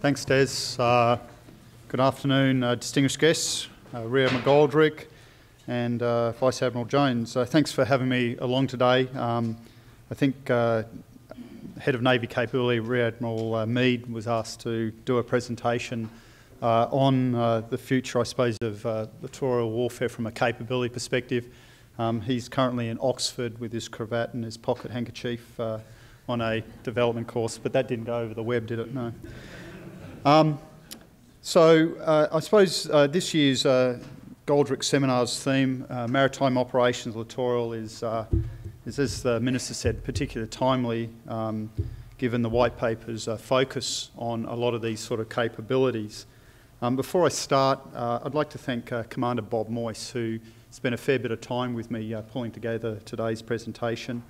Thanks, Des. Uh, good afternoon, uh, distinguished guests, uh, Ria McGoldrick and uh, Vice Admiral Jones. Uh, thanks for having me along today. Um, I think uh, Head of Navy Capability, Rear Admiral uh, Mead, was asked to do a presentation on the future, I suppose, of littoral warfare from a capability perspective. Um, he's currently in Oxford with his cravat and his pocket handkerchief on a development course, but that didn't go over the web, did it? No. Um, so uh, I suppose uh, this year's uh, Goldrick Seminar's theme, uh, Maritime Operations Littoral, is, uh, is, as the Minister said, particularly timely um, given the White Paper's focus on a lot of these sort of capabilities. Um, before I start, I'd like to thank Commander Bob Moyse, who spent a fair bit of time with me pulling together today's presentation.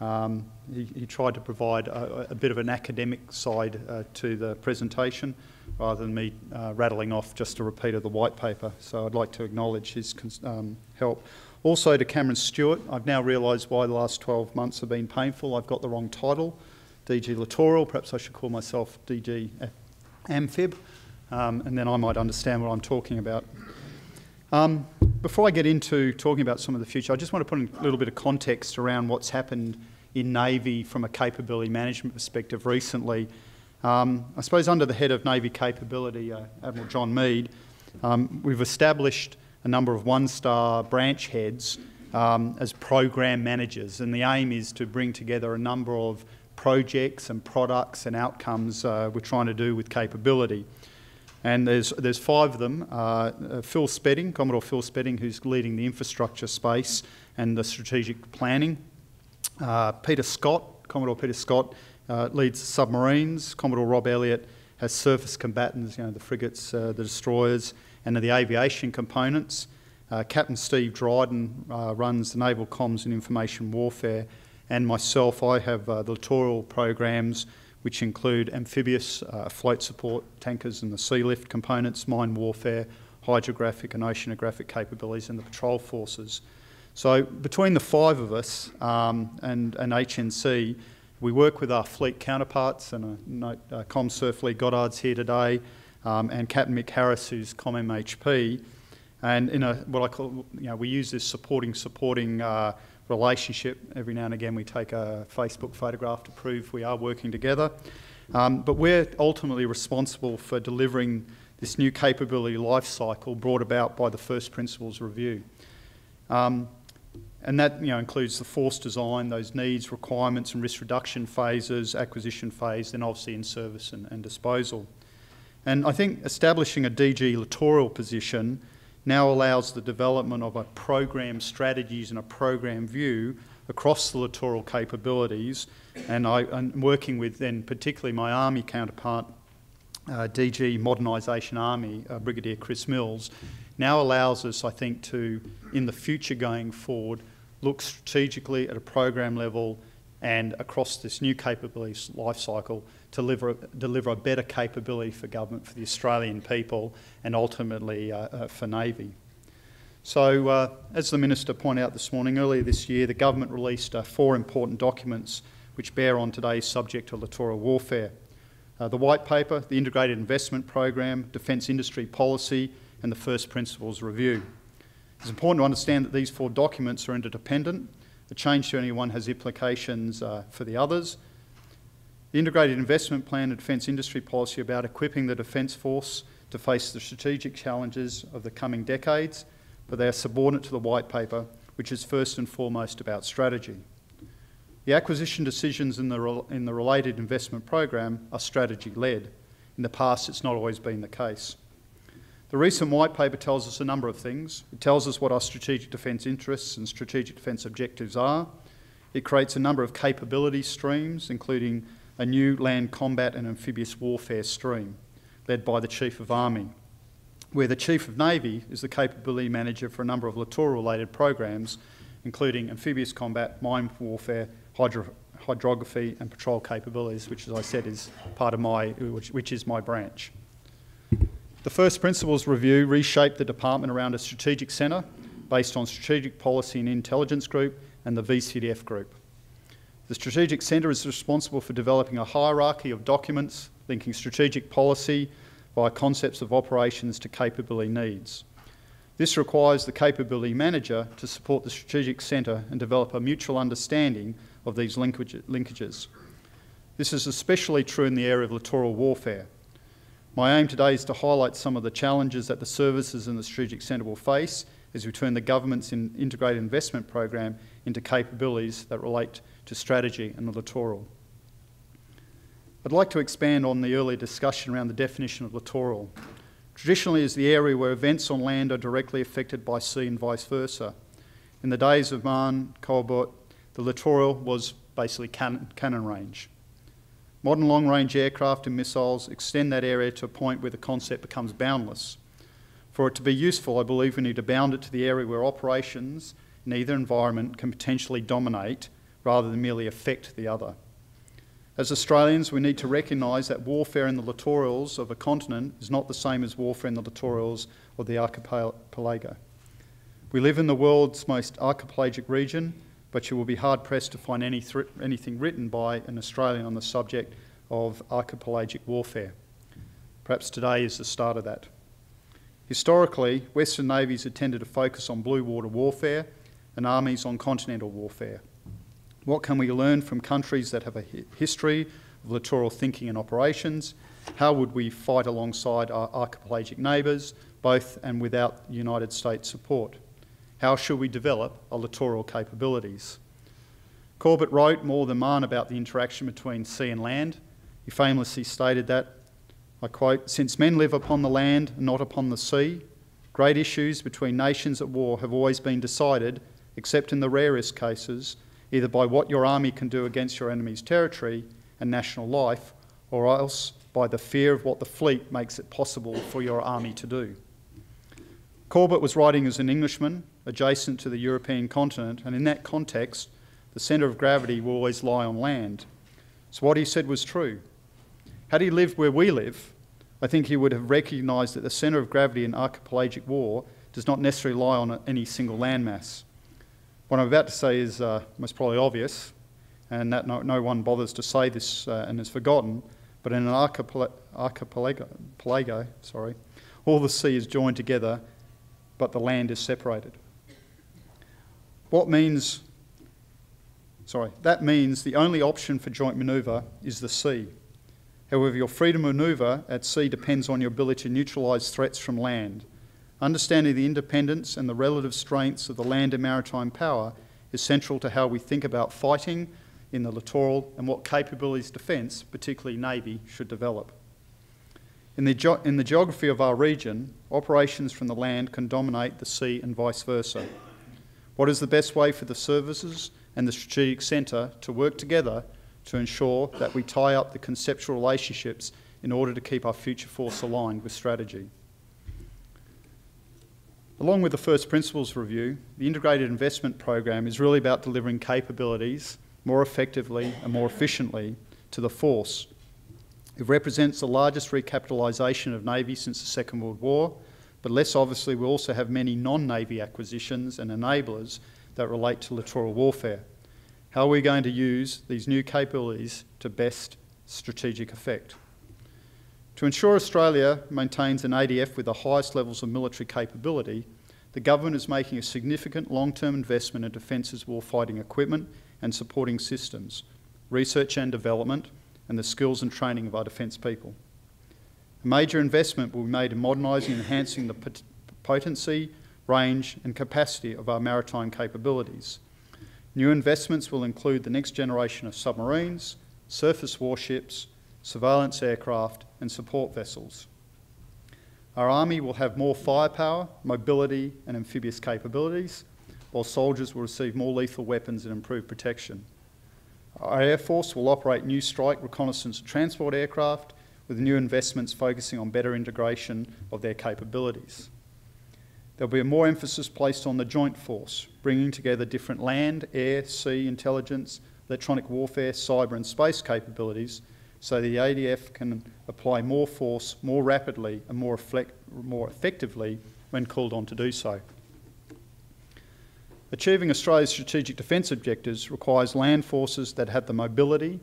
Um, he, he, tried to provide a, a, bit of an academic side uh, to the presentation rather than me uh, rattling off just a repeat of the white paper. So I'd like to acknowledge his um, help. Also to Cameron Stewart, I've now realised why the last 12 months have been painful. I've got the wrong title, DG Littoral. Perhaps I should call myself DG Amphib, um, and then I might understand what I'm talking about. Um, before I get into talking about some of the future, I just want to put a little bit of context around what's happened in Navy from a capability management perspective recently. Um, I suppose under the head of Navy capability, uh, Admiral John Mead, um, we've established a number of one-star branch heads um, as program managers, and the aim is to bring together a number of projects and products and outcomes uh, we're trying to do with capability. And there's, there's five of them. Uh, uh, Phil Spedding, Commodore Phil Spedding, who's leading the infrastructure space and the strategic planning. Uh, Peter Scott, Commodore Peter Scott, uh, leads submarines. Commodore Rob Elliott has surface combatants, you know, the frigates, uh, the destroyers, and the aviation components. Uh, Captain Steve Dryden runs the naval comms and information warfare. And myself, I have the littoral programs which include amphibious uh, float support tankers and the sea lift components, mine warfare, hydrographic and oceanographic capabilities, and the patrol forces. So between the five of us um, and, and HNC, we work with our fleet counterparts, and I note uh, ComSurf Lee Goddard's here today, um, and Captain Mick Harris, who's COMMHP. And in a what I call, you know, we use this supporting supporting uh, relationship. Every now and again, we take a Facebook photograph to prove we are working together. Um, but we're ultimately responsible for delivering this new capability life cycle brought about by the First Principles Review. Um, and that you know, includes the force design, those needs, requirements and risk reduction phases, acquisition phase, then obviously in service and, and disposal. And I think establishing a DG littoral position now allows the development of a program strategies and a program view across the littoral capabilities. And I, am working with then particularly my Army counterpart, uh, DG Modernisation Army, uh, Brigadier Chris Mills, now allows us, I think, to, in the future going forward, look strategically at a program level and across this new capabilities life cycle to deliver, deliver a better capability for government, for the Australian people and ultimately uh, uh, for Navy. So uh, as the Minister pointed out this morning, earlier this year the government released uh, four important documents which bear on today's subject of littoral warfare. Uh, the White Paper, the Integrated Investment Program, Defence Industry Policy and the First Principles Review. It's important to understand that these four documents are interdependent a change to anyone has implications uh, for the others. The Integrated Investment Plan and Defence Industry Policy about equipping the Defence Force to face the strategic challenges of the coming decades, but they are subordinate to the White Paper, which is first and foremost about strategy. The acquisition decisions in the, in the related investment program are strategy-led. In the past, it's not always been the case. The recent white paper tells us a number of things. It tells us what our strategic defence interests and strategic defence objectives are. It creates a number of capability streams, including a new land combat and amphibious warfare stream, led by the Chief of Army, where the Chief of Navy is the capability manager for a number of littoral-related programs, including amphibious combat, mine warfare, hydro hydrography and patrol capabilities, which, as I said, is part of my, which, which is my branch. The first principles review reshaped the department around a strategic centre based on strategic policy and intelligence group and the VCDF group. The strategic centre is responsible for developing a hierarchy of documents, linking strategic policy via concepts of operations to capability needs. This requires the capability manager to support the strategic centre and develop a mutual understanding of these linkages. This is especially true in the area of littoral warfare. My aim today is to highlight some of the challenges that the services and the strategic centre will face as we turn the government's in integrated investment program into capabilities that relate to strategy and the littoral. I'd like to expand on the earlier discussion around the definition of littoral. Traditionally is the area where events on land are directly affected by sea and vice versa. In the days of Mahan, Corbett, the littoral was basically can cannon range. Modern long range aircraft and missiles extend that area to a point where the concept becomes boundless. For it to be useful, I believe we need to bound it to the area where operations in either environment can potentially dominate rather than merely affect the other. As Australians, we need to recognise that warfare in the littorals of a continent is not the same as warfare in the littorals of the archipelago. We live in the world's most archipelagic region, but you will be hard pressed to find any anything written by an Australian on the subject of archipelagic warfare. Perhaps today is the start of that. Historically, Western navies have tended to focus on blue water warfare and armies on continental warfare. What can we learn from countries that have a history of littoral thinking and operations? How would we fight alongside our archipelagic neighbours, both and without United States support? How should we develop our littoral capabilities? Corbett wrote more than Mahan about the interaction between sea and land. He famously stated that, I quote, Since men live upon the land and not upon the sea, great issues between nations at war have always been decided, except in the rarest cases, either by what your army can do against your enemy's territory and national life, or else by the fear of what the fleet makes it possible for your army to do. Corbett was writing as an Englishman adjacent to the European continent, and in that context, the centre of gravity will always lie on land. So what he said was true. Had he lived where we live, I think he would have recognised that the centre of gravity in archipelagic war does not necessarily lie on any single landmass. What I'm about to say is uh, most probably obvious, and that no, no one bothers to say this uh, and is forgotten, but in an archipelago, sorry, all the sea is joined together but the land is separated. What means, sorry, that means the only option for joint manoeuvre is the sea. However, your freedom to manoeuvre at sea depends on your ability to neutralise threats from land. Understanding the independence and the relative strengths of the land and maritime power is central to how we think about fighting in the littoral and what capabilities defence, particularly Navy, should develop. In the, in the geography of our region, operations from the land can dominate the sea and vice versa. What is the best way for the services and the strategic centre to work together to ensure that we tie up the conceptual relationships in order to keep our future force aligned with strategy? Along with the first principles review, the integrated investment program is really about delivering capabilities more effectively and more efficiently to the force it represents the largest recapitalisation of Navy since the Second World War, but less obviously we also have many non-Navy acquisitions and enablers that relate to littoral warfare. How are we going to use these new capabilities to best strategic effect? To ensure Australia maintains an ADF with the highest levels of military capability, the government is making a significant long-term investment in Defence's warfighting equipment and supporting systems, research and development, and the skills and training of our defence people. A major investment will be made in modernising and enhancing the potency, range and capacity of our maritime capabilities. New investments will include the next generation of submarines, surface warships, surveillance aircraft and support vessels. Our Army will have more firepower, mobility and amphibious capabilities, while soldiers will receive more lethal weapons and improved protection. Our Air Force will operate new strike reconnaissance transport aircraft with new investments focusing on better integration of their capabilities. There'll be a more emphasis placed on the joint force, bringing together different land, air, sea intelligence, electronic warfare, cyber and space capabilities so the ADF can apply more force more rapidly and more, more effectively when called on to do so. Achieving Australia's strategic defence objectives requires land forces that have the mobility,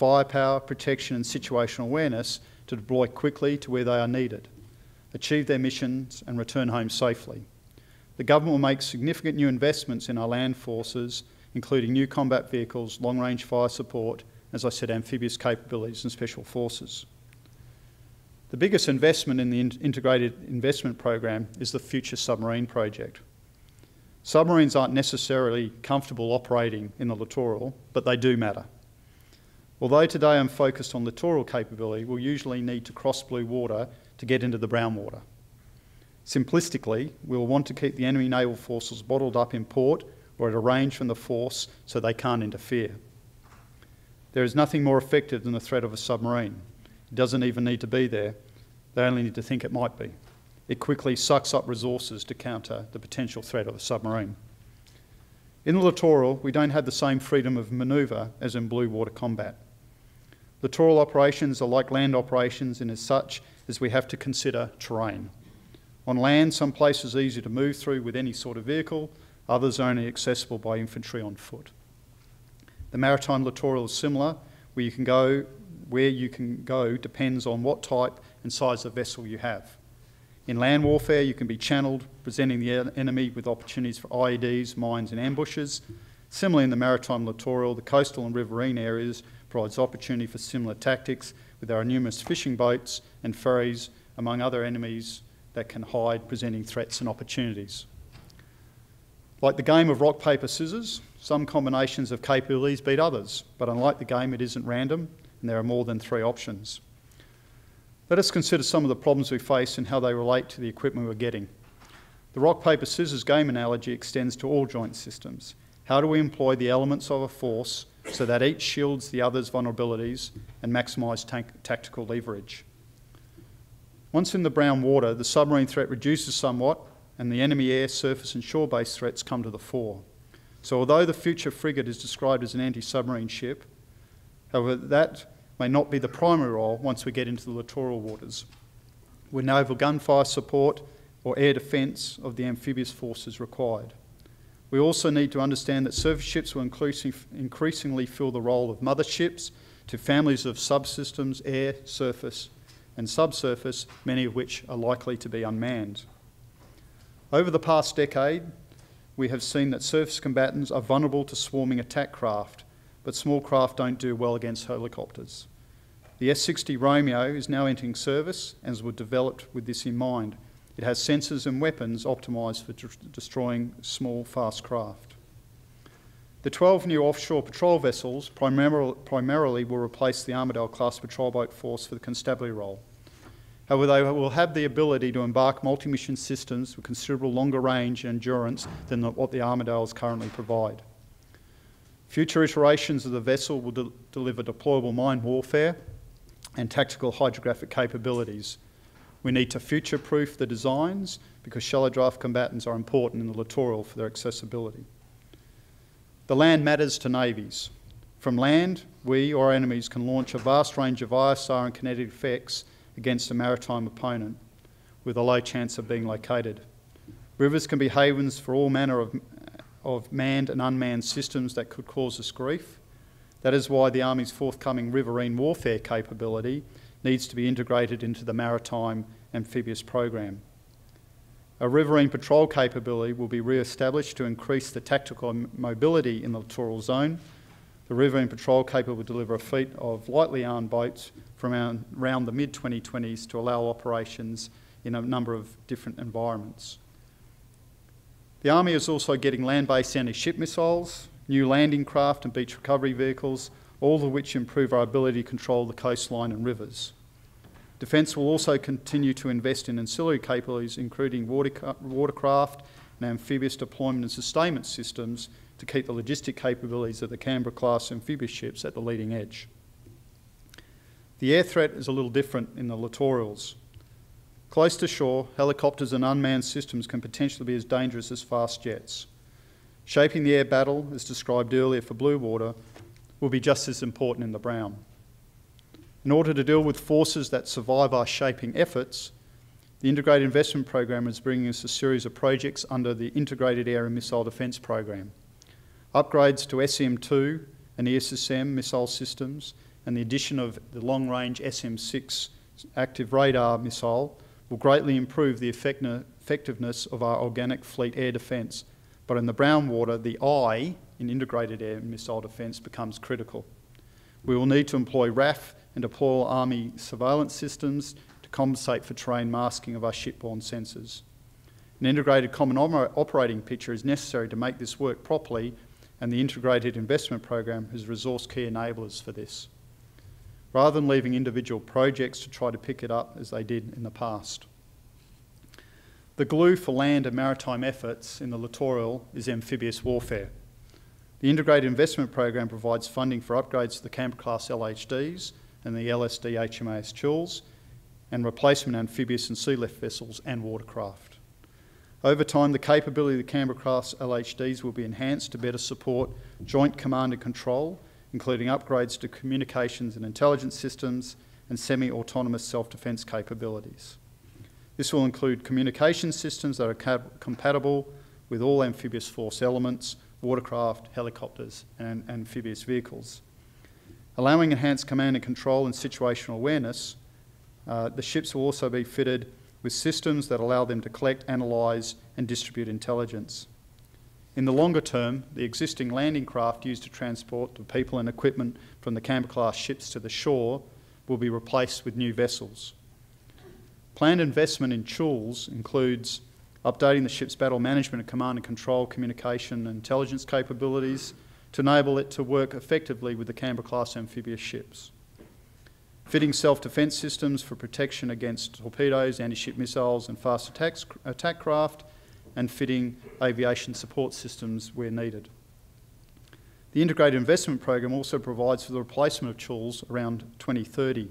firepower, protection and situational awareness to deploy quickly to where they are needed, achieve their missions and return home safely. The government will make significant new investments in our land forces, including new combat vehicles, long-range fire support, as I said, amphibious capabilities and special forces. The biggest investment in the integrated investment program is the Future Submarine Project. Submarines aren't necessarily comfortable operating in the littoral, but they do matter. Although today I'm focused on littoral capability, we'll usually need to cross blue water to get into the brown water. Simplistically, we'll want to keep the enemy naval forces bottled up in port or at a range from the force so they can't interfere. There is nothing more effective than the threat of a submarine. It doesn't even need to be there, they only need to think it might be. It quickly sucks up resources to counter the potential threat of a submarine. In the littoral, we don't have the same freedom of manoeuvre as in blue water combat. Littoral operations are like land operations in as such as we have to consider terrain. On land, some places are easy to move through with any sort of vehicle, others are only accessible by infantry on foot. The maritime littoral is similar, where you can go where you can go depends on what type and size of vessel you have. In land warfare, you can be channeled, presenting the enemy with opportunities for IEDs, mines, and ambushes. Similarly, in the maritime littoral, the coastal and riverine areas provides opportunity for similar tactics with our numerous fishing boats and ferries, among other enemies that can hide, presenting threats and opportunities. Like the game of rock, paper, scissors, some combinations of capabilities beat others, but unlike the game, it isn't random and there are more than three options. Let us consider some of the problems we face and how they relate to the equipment we're getting. The rock, paper, scissors game analogy extends to all joint systems. How do we employ the elements of a force so that each shields the other's vulnerabilities and maximise tactical leverage? Once in the brown water, the submarine threat reduces somewhat and the enemy air, surface and shore-based threats come to the fore. So although the future frigate is described as an anti-submarine ship, however, that may not be the primary role once we get into the littoral waters, where naval gunfire support or air defence of the amphibious forces required. We also need to understand that surface ships will increasingly fill the role of motherships to families of subsystems, air, surface, and subsurface, many of which are likely to be unmanned. Over the past decade, we have seen that surface combatants are vulnerable to swarming attack craft, but small craft don't do well against helicopters. The S-60 Romeo is now entering service and was developed with this in mind. It has sensors and weapons optimised for destroying small, fast craft. The 12 new offshore patrol vessels primarily, primarily will replace the Armidale-class patrol boat force for the constabulary role. However, they will have the ability to embark multi-mission systems with considerable longer range and endurance than what the Armidales currently provide. Future iterations of the vessel will de deliver deployable mine warfare and tactical hydrographic capabilities. We need to future-proof the designs because shallow draft combatants are important in the littoral for their accessibility. The land matters to navies. From land, we or our enemies can launch a vast range of ISR and kinetic effects against a maritime opponent with a low chance of being located. Rivers can be havens for all manner of, of manned and unmanned systems that could cause us grief. That is why the Army's forthcoming riverine warfare capability needs to be integrated into the maritime amphibious program. A riverine patrol capability will be re-established to increase the tactical mobility in the littoral zone the riverine patrol capability will deliver a fleet of lightly armed boats from around the mid-2020s to allow operations in a number of different environments. The Army is also getting land-based anti-ship missiles, new landing craft and beach recovery vehicles, all of which improve our ability to control the coastline and rivers. Defence will also continue to invest in ancillary capabilities, including water, watercraft and amphibious deployment and sustainment systems to keep the logistic capabilities of the Canberra-class amphibious ships at the leading edge. The air threat is a little different in the littorals. Close to shore, helicopters and unmanned systems can potentially be as dangerous as fast jets. Shaping the air battle, as described earlier for blue water, will be just as important in the brown. In order to deal with forces that survive our shaping efforts, the Integrated Investment Program is bringing us a series of projects under the Integrated Air and Missile Defence Program. Upgrades to SM-2 and ESSM missile systems and the addition of the long-range SM-6 active radar missile will greatly improve the effectiveness of our organic fleet air defence. But in the brown water, the I in integrated air and missile defence becomes critical. We will need to employ RAAF and deploy Army surveillance systems to compensate for terrain masking of our shipborne sensors. An integrated common operating picture is necessary to make this work properly, and the integrated investment program has resource key enablers for this, rather than leaving individual projects to try to pick it up as they did in the past. The glue for land and maritime efforts in the littoral is amphibious warfare. The Integrated Investment Program provides funding for upgrades to the Canberra-class LHDs and the LSD HMAS Choules and replacement amphibious and sea lift vessels and watercraft. Over time, the capability of the Canberra-class LHDs will be enhanced to better support joint command and control, including upgrades to communications and intelligence systems and semi-autonomous self-defence capabilities. This will include communication systems that are compatible with all amphibious force elements, watercraft, helicopters and amphibious vehicles. Allowing enhanced command and control and situational awareness, uh, the ships will also be fitted with systems that allow them to collect, analyse and distribute intelligence. In the longer term, the existing landing craft used to transport the people and equipment from the Canberra-class ships to the shore will be replaced with new vessels. Planned investment in Choules includes updating the ship's battle management and command and control communication and intelligence capabilities to enable it to work effectively with the Canberra-class amphibious ships. Fitting self-defence systems for protection against torpedoes, anti-ship missiles and fast attacks, attack craft and fitting aviation support systems where needed. The Integrated Investment Program also provides for the replacement of Choules around 2030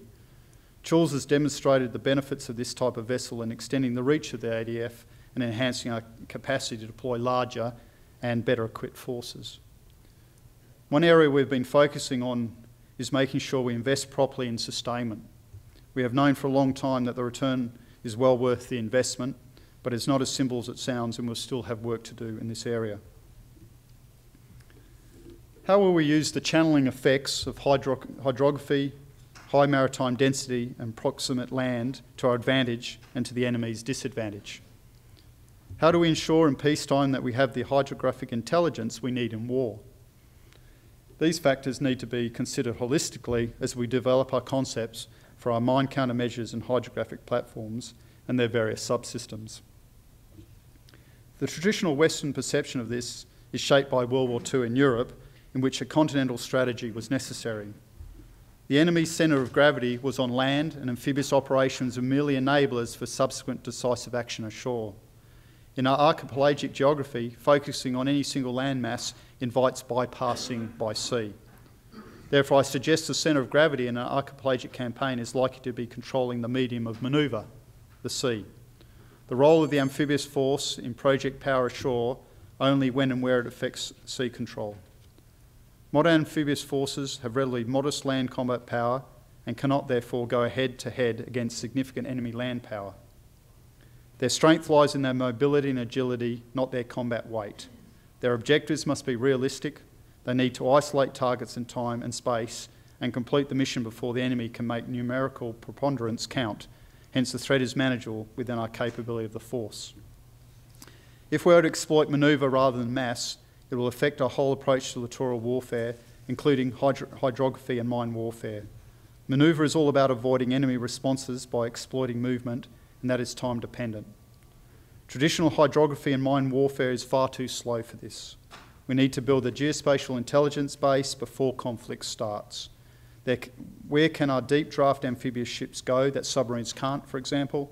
Choules has demonstrated the benefits of this type of vessel in extending the reach of the ADF and enhancing our capacity to deploy larger and better equipped forces. One area we've been focusing on is making sure we invest properly in sustainment. We have known for a long time that the return is well worth the investment, but it's not as simple as it sounds and we'll still have work to do in this area. How will we use the channeling effects of hydro hydrography, high maritime density and proximate land to our advantage and to the enemy's disadvantage? How do we ensure in peacetime that we have the hydrographic intelligence we need in war? These factors need to be considered holistically as we develop our concepts for our mine countermeasures and hydrographic platforms and their various subsystems. The traditional Western perception of this is shaped by World War II in Europe, in which a continental strategy was necessary. The enemy's centre of gravity was on land, and amphibious operations were merely enablers for subsequent decisive action ashore. In our archipelagic geography, focusing on any single landmass invites bypassing by sea. Therefore, I suggest the centre of gravity in an archipelagic campaign is likely to be controlling the medium of manoeuvre, the sea. The role of the amphibious force in project power ashore only when and where it affects sea control. Modern amphibious forces have relatively modest land combat power and cannot therefore go head to head against significant enemy land power. Their strength lies in their mobility and agility, not their combat weight. Their objectives must be realistic. They need to isolate targets in time and space and complete the mission before the enemy can make numerical preponderance count. Hence, the threat is manageable within our capability of the force. If we are to exploit manoeuvre rather than mass, it will affect our whole approach to littoral warfare, including hydro hydrography and mine warfare. Manoeuvre is all about avoiding enemy responses by exploiting movement, and that is time dependent. Traditional hydrography and mine warfare is far too slow for this. We need to build a geospatial intelligence base before conflict starts. There, where can our deep draft amphibious ships go that submarines can't, for example?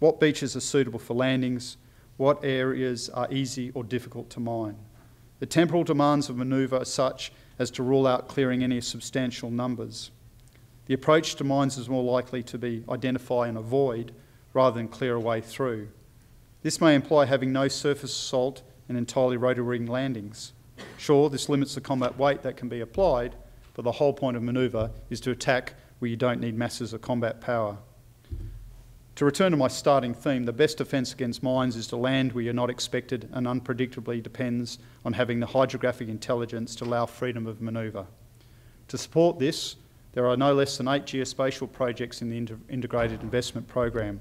What beaches are suitable for landings? What areas are easy or difficult to mine? The temporal demands of manoeuvre are such as to rule out clearing any substantial numbers. The approach to mines is more likely to be identify and avoid rather than clear a way through. This may imply having no surface assault and entirely rotary landings. Sure, this limits the combat weight that can be applied, but the whole point of manoeuvre is to attack where you don't need masses of combat power. To return to my starting theme, the best defence against mines is to land where you're not expected and unpredictably depends on having the hydrographic intelligence to allow freedom of manoeuvre. To support this, There are no less than eight geospatial projects in the Integrated Investment Program.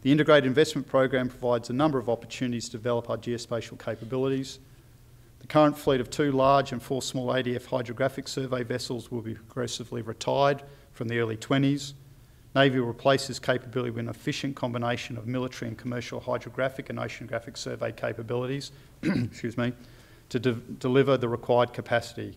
The Integrated Investment Program provides a number of opportunities to develop our geospatial capabilities. The current fleet of two large and four small ADF hydrographic survey vessels will be progressively retired from the early 20s. Navy will replace this capability with an efficient combination of military and commercial hydrographic and oceanographic survey capabilities, excuse me, to de deliver the required capacity.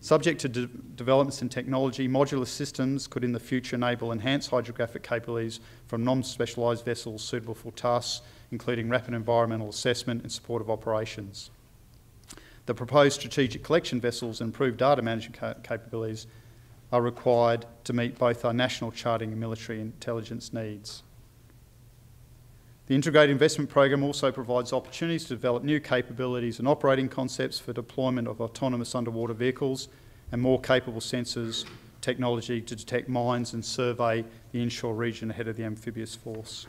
Subject to de developments in technology, modular systems could in the future enable enhanced hydrographic capabilities from non-specialised vessels suitable for tasks including rapid environmental assessment and support of operations. The proposed strategic collection vessels and improved data management ca capabilities are required to meet both our national charting and military intelligence needs. The Integrated Investment Program also provides opportunities to develop new capabilities and operating concepts for deployment of autonomous underwater vehicles and more capable sensors technology to detect mines and survey the inshore region ahead of the amphibious force.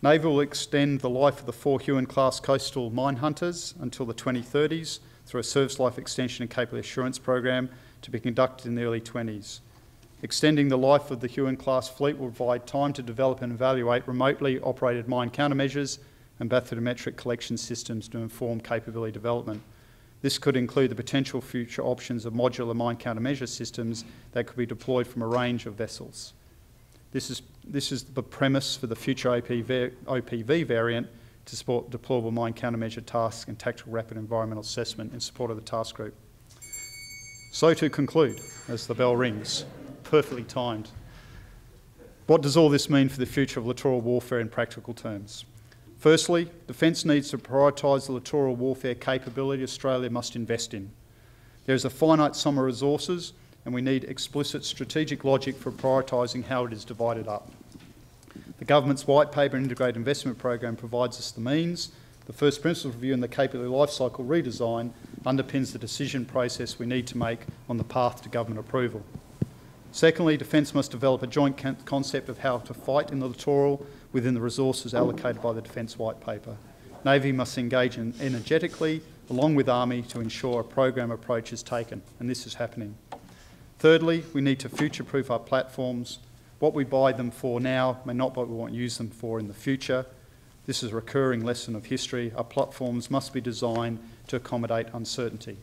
Navy will extend the life of the four Huon-class coastal mine hunters until the 2030s through a service life extension and capability assurance program to be conducted in the early 20s. Extending the life of the Huon-class fleet will provide time to develop and evaluate remotely operated mine countermeasures and bathymetric collection systems to inform capability development. This could include the potential future options of modular mine countermeasure systems that could be deployed from a range of vessels. This is, this is the premise for the future OPV, OPV variant to support deployable mine countermeasure tasks and tactical rapid environmental assessment in support of the task group. So to conclude, as the bell rings, perfectly timed. What does all this mean for the future of littoral warfare in practical terms? Firstly, Defence needs to prioritise the littoral warfare capability Australia must invest in. There is a finite sum of resources and we need explicit strategic logic for prioritising how it is divided up. The government's white paper and integrated investment program provides us the means. The first principles review and the capability lifecycle redesign underpins the decision process we need to make on the path to government approval. Secondly, Defence must develop a joint concept of how to fight in the littoral within the resources allocated by the Defence White Paper. Navy must engage energetically along with Army to ensure a program approach is taken, and this is happening. Thirdly, we need to future-proof our platforms. What we buy them for now may not be what we want to use them for in the future. This is a recurring lesson of history. Our platforms must be designed to accommodate uncertainty.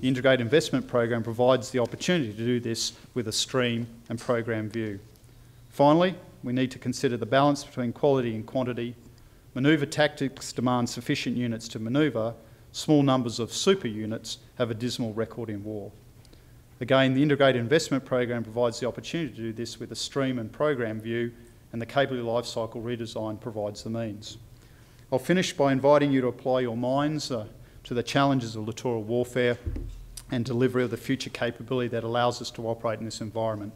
The Integrated Investment Program provides the opportunity to do this with a stream and program view. Finally, we need to consider the balance between quality and quantity. Manoeuvre tactics demand sufficient units to manoeuvre. Small numbers of super units have a dismal record in war. Again, the Integrated Investment Program provides the opportunity to do this with a stream and program view, and the capability lifecycle redesign provides the means. I'll finish by inviting you to apply your minds uh, to the challenges of littoral warfare and delivery of the future capability that allows us to operate in this environment.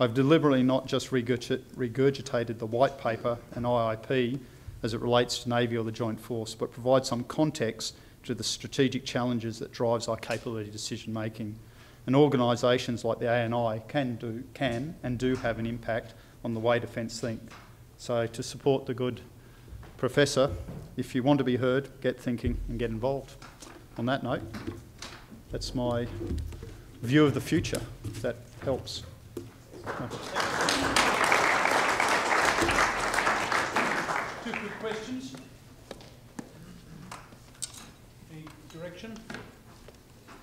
I've deliberately not just regurgitated the white paper and IIP as it relates to Navy or the Joint Force, but provide some context to the strategic challenges that drives our capability decision making. And organisations like the ANI can do, can and do have an impact on the way defence think. So to support the good Professor, if you want to be heard, get thinking and get involved. On that note, that's my view of the future, if that helps. Two quick questions. Any direction?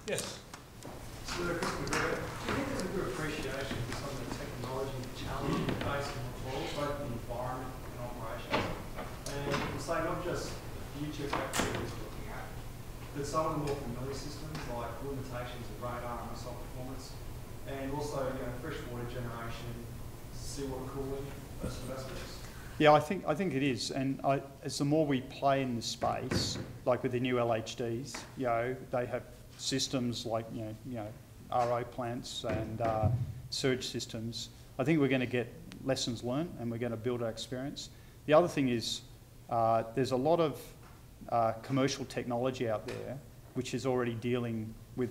Yes. You there's a good appreciation for some of the technology challenges facing the falls, both in the environment and operations? And to say not just future activities we're looking at, but some of the more familiar systems like limitations of radar and missile performance, and also you know, freshwater generation, seawater cooling, those sort of aspects. Yeah, I think I think it is, and I, as the more we play in the space, like with the new LHDs, you know, they have systems like you know, you know, RO plants and uh, surge systems. I think we're going to get lessons learned, and we're going to build our experience. The other thing is uh, there's a lot of uh, commercial technology out there which is already dealing with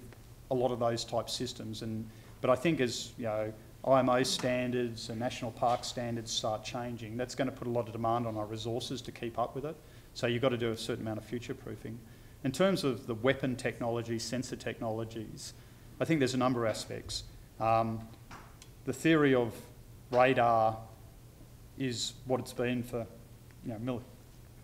a lot of those type systems. And, but I think as you know, IMO standards and national park standards start changing, that's going to put a lot of demand on our resources to keep up with it. So you've got to do a certain amount of future proofing. In terms of the weapon technology, sensor technologies, I think there's a number of aspects. Um, the theory of radar is what it's been for you know, mil-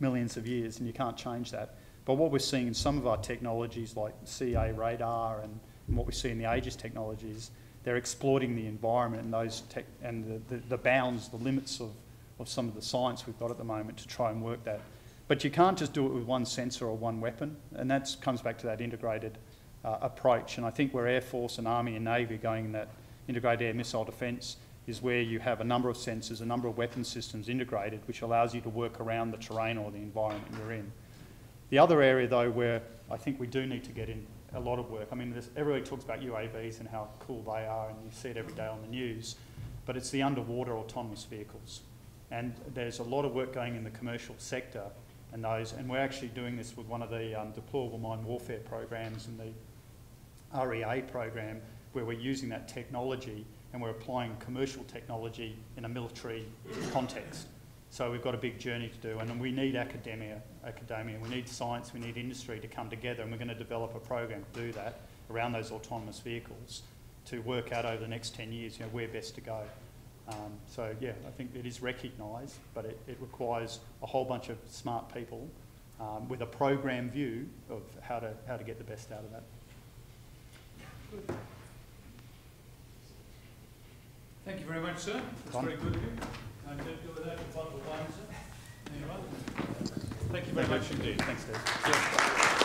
millions of years, and you can't change that. But what we're seeing in some of our technologies, like CA radar, and, and what we see in the Aegis technologies, they're exploiting the environment and those and the, the, the bounds, the limits of, of some of the science we've got at the moment to try and work that. But you can't just do it with one sensor or one weapon, and that comes back to that integrated uh, approach. And I think where Air Force and Army and Navy are going in that integrated air missile defence is where you have a number of sensors, a number of weapon systems integrated, which allows you to work around the terrain or the environment you're in. The other area, though, where I think we do need to get in a lot of work, I mean, everybody talks about UAVs and how cool they are, and you see it every day on the news, but it's the underwater autonomous vehicles. And there's a lot of work going in the commercial sector and those, and we're actually doing this with one of the um, deployable mine warfare programs and the REA program, where we're using that technology and we're applying commercial technology in a military context. So we've got a big journey to do, and we need academia, academia, we need science, we need industry to come together, and we're going to develop a program to do that around those autonomous vehicles to work out over the next 10 years, you know, where best to go. Um, so yeah, I think it is recognised, but it, it requires a whole bunch of smart people um, with a program view of how to how to get the best out of that. Thank you very much, sir. That's Done. very good of you. And don't go without your bottle of wine, sir. You. Thank you very much indeed. Thanks, Dave.